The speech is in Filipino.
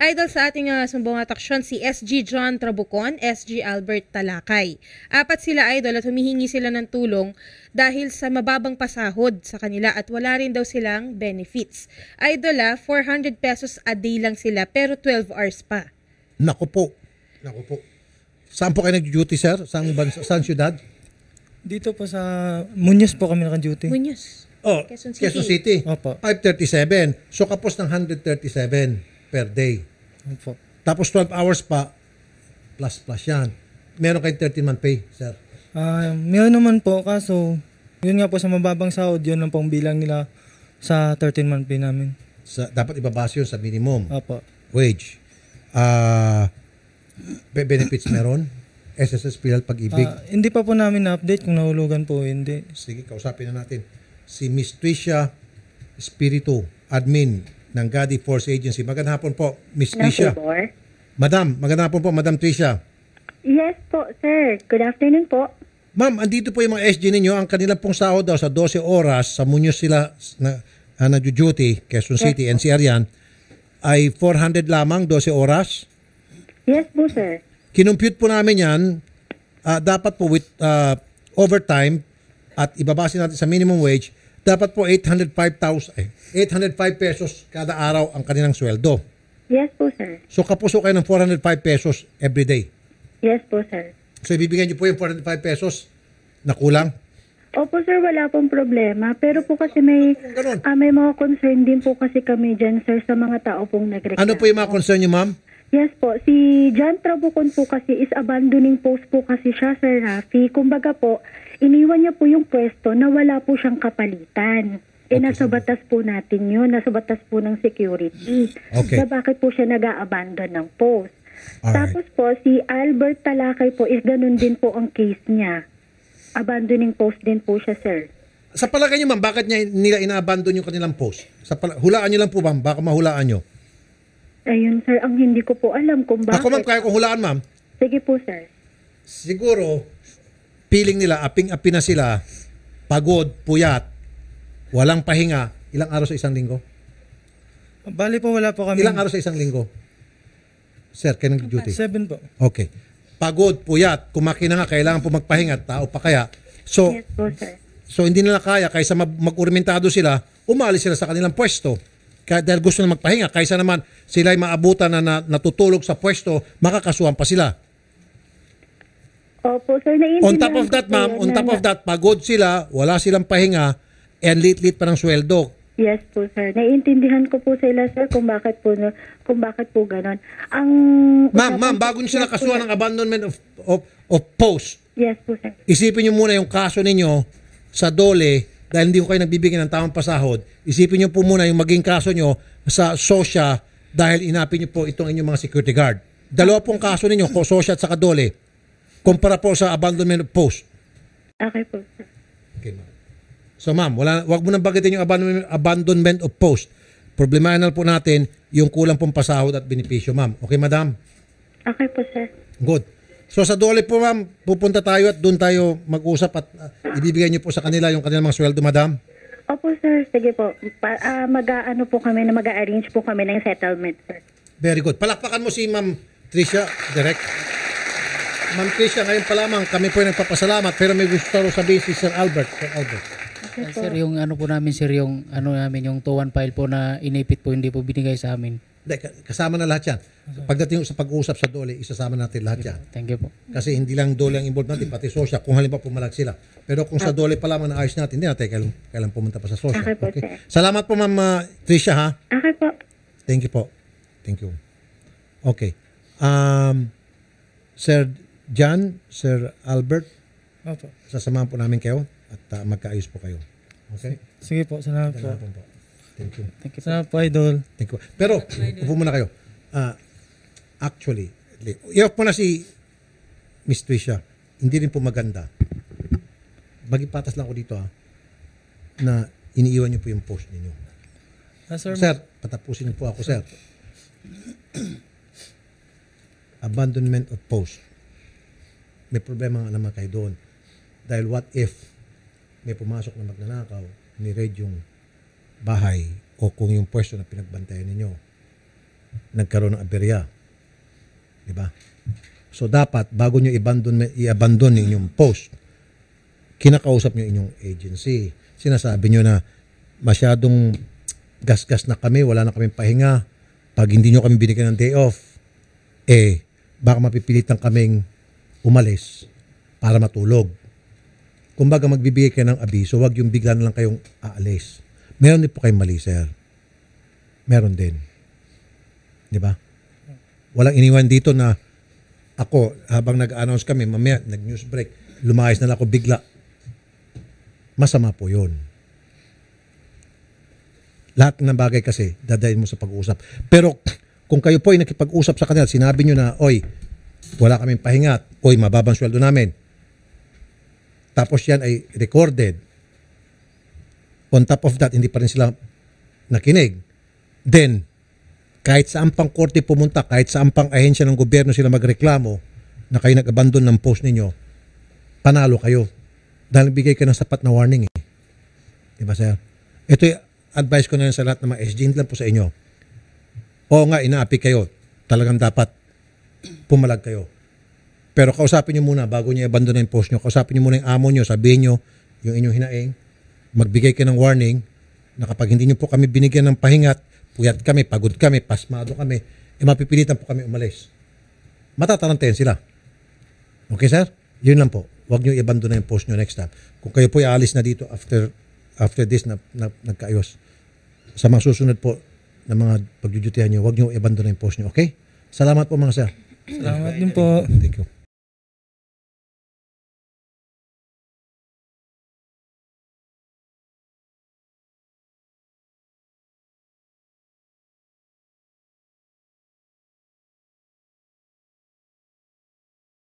Idol sa ating uh, sumbong ataksyon si SG John Trabucon, SG Albert Talakay. Apat sila idol at humihingi sila ng tulong dahil sa mababang pasahod sa kanila at wala rin daw silang benefits. Idol ah, 400 pesos a day lang sila pero 12 hours pa. Naku po. Naku po. Saan po kayo nag-duty, sir? Saan, bansa, saan syudad? Dito po sa Munyos po kami naka-duty. Munyos. Oh, Quezon City. Quezon City. Opo. 537. So, kapos ng 137 per day. Opo. Tapos 12 hours pa, plus plus yan. Meron kayong 13 month pay, sir. Ah, meron naman po kaso yun nga po sa mababang sahod, yun lang pong bilang nila sa 13 month pay namin. Sa, dapat ibabase yun sa minimum Opo. wage. Ah, be- benefits meron? SSS PL pag-ibig. Ah, hindi pa po namin na-update kung nahulugan po, hindi. Sige, kausapin na natin. Si Miss Tricia Espiritu, admin ng Gadi Force Agency. Magandang hapon po, Miss Tricia. Nabor? Madam, magandang hapon po, Madam Tricia. Yes po, sir. Good afternoon po. Ma'am, andito po yung mga SG ninyo. Ang kanilang pong sahod daw sa 12 oras, sa Muñoz sila na, uh, nagjo-duty, Quezon City, NCR yan, ay 400 lamang, 12 oras. Yes po, sir. Kinumpute po namin yan, ah, dapat po with ah, overtime at ibabase natin sa minimum wage, dapat po 805,000, eh, 805 pesos kada araw ang kanilang sweldo. Yes po, sir. So kapuso kayo ng 405 pesos every day. Yes po, sir. So ibibigyan niyo po yung 405 pesos na kulang. Opo, sir, wala pong problema. Pero po kasi may, Ganun. ah, may mga concern din po kasi kami dyan, sir, sa mga tao pong nagreklamo. Ano po yung mga concern niyo, ma'am? Yes po. Si John Trabucon po kasi is abandoning post po kasi siya, Sir Rafi. Kumbaga po, iniwan niya po yung pwesto na wala po siyang kapalitan. Eh, Okay, nasa batas po natin yun. Nasa batas po ng security. Okay. So, bakit po siya nag-a-abandon ng post? Alright. Tapos po, si Albert Talakay po is ganun din po ang case niya. Abandoning post din po siya, sir. Sa palagay niyo, ma'am, bakit niya, nila ina-abandon yung kanilang post? Sa pala- hulaan niyo lang po, ma'am. Baka mahulaan niyo. Ayun, sir, ang hindi ko po alam kung bakit. Ako, ma'am, kaya kong hulaan, ma'am. Sige po, sir. Siguro, feeling nila, aping-api na sila, pagod, puyat, walang pahinga. Ilang araw sa isang linggo? Bali po wala po kami. Ilang araw sa isang linggo? Sir, kayo nag-duty? Seven po. Okay. Pagod, puyat, kumakina nga, kailangan po magpahinga, tao pa kaya. So, Yes po, sir. so hindi nila kaya, kaysa mag- mag-urmentado sila, umalis sila sa kanilang pwesto. Kaya dahil gusto na magpahinga, kaysa naman sila ay maabutan na, na natutulog sa pwesto, makakasuhan pa sila. Opo, sir, naiintindihan On top of that, ma'am, on top of that, pagod sila, wala silang pahinga, and lit-lit pa ng sweldo. Yes po, sir. Naiintindihan ko po sila, sir, kung bakit po, no- kung bakit po ganon. Ang... Ma'am, ma'am, bago niyo sila kasuhan ng abandonment of, of, of post, Yes po, sir. isipin niyo muna yung kaso ninyo sa dole dahil hindi ko kayo nagbibigyan ng tamang pasahod. Isipin niyo po muna yung maging kaso niyo sa SOSYA dahil inapin niyo po itong inyong mga security guard. Dalawa pong kaso ninyo, ko SOSYA at saka dole, kumpara po sa abandonment of post. Okay po. Okay, ma'am. So ma'am, wala, wag mo nang bagitin yung abandonment, abandonment of post. Problemahin na po natin yung kulang pong pasahod at benepisyo, ma'am. Okay, madam? Okay po, sir. Good. So sa dole po, ma'am, pupunta tayo at doon tayo mag-usap at uh, ibibigay niyo po sa kanila yung kanilang mga sweldo, madam. Opo, sir. Sige po. Pa, ah, mag-ano po kami na mag-arrange po kami ng settlement, sir. Very good. Palakpakan mo si Ma'am Tricia, direct. Ma'am Tricia, ngayon pa lamang kami po ay nagpapasalamat pero may gusto rin sabihin si Sir Albert. Sir Albert. Okay sir, yung ano po namin, sir, yung ano namin, yung 2-1 file po na inipit po, hindi po binigay sa amin. Kasama na lahat yan. Pagdating sa pag-uusap sa dole, isasama natin lahat yan. Thank you po. Kasi hindi lang dole ang involved natin, pati sosya, kung halimbawa pumalag sila. Pero kung sa dole pa lamang naayos natin, hindi natin kailan, kailan pumunta pa sa sosya. Okay po, sir. Salamat po, Ma'am uh, Tricia, ha? Okay po. Thank you po. Thank you. Okay. Um, Sir John, Sir Albert, Opo. sasamahan po namin kayo at uh, magkaayos po kayo. Okay? Sige po, salamat po. Salamat po. Thank you. Thank you. Salamat po, idol. Thank you. Pero, upo muna kayo. Ah, actually, i-off mo na si Miss Tricia. Hindi rin po maganda. Maging patas lang ako dito ha, na iniiwan niyo po yung post ninyo. Ah, sir, Sir, patapusin niyo po ako, sir. Abandonment of post. May problema nga naman kayo doon. Dahil what if may pumasok na magnanakaw, ni-raid yung bahay o kung yung pwesto na pinagbantayan ninyo. nagkaroon ng aberya. Di ba? So dapat bago nyo i-abandon, i-abandon inyong post, kinakausap nyo inyong agency. Sinasabi nyo na masyadong gasgas na kami, wala na kaming pahinga. Pag hindi nyo kami binigyan ng day off, eh, baka mapipilitan kaming umalis para matulog. Kumbaga magbibigay kayo ng abiso, wag yung bigla na lang kayong aalis. Meron din po kayong mali, sir. Meron din. Di ba? Walang iniwan dito na ako, habang nag-announce kami, mamaya, nag-news break, lumayas na lang ako bigla. Masama po yun. Lahat ng bagay kasi, dadayin mo sa pag-uusap. Pero kung kayo po ay nakipag-usap sa kanila, sinabi nyo na, oy, wala kaming pahinga, oy, mababang sweldo namin. Tapos yan ay recorded. On top of that, hindi pa rin sila nakinig. Then, kahit saan pang korte pumunta, kahit saan pang ahensya ng gobyerno sila magreklamo na kayo nag-abandon ng post ninyo, panalo kayo. Dahil bigay ka ng sapat na warning eh. Di ba, sir? Ito advice ko na sa lahat ng mga SG, hindi lang po sa inyo. Oo nga, inaapi kayo. Talagang dapat pumalag kayo. Pero kausapin nyo muna bago nyo i-abandon na yung post nyo. Kausapin nyo muna yung amo nyo. Sabihin nyo yung inyong hinaing. Magbigay kayo ng warning na kapag hindi nyo po kami binigyan ng pahingat, puyat kami, pagod kami, pasmado kami, eh mapipilitan po kami umalis. Matatarantayan sila. Okay, sir? Yun lang po. Huwag nyo i-abandon na yung post nyo next time. Kung kayo po aalis na dito after after this na, na nagkaayos, sa mga susunod po na mga pagjujutihan nyo, huwag nyo i-abandon na yung post nyo. Okay? Salamat po mga sir. Salamat din po. Thank you.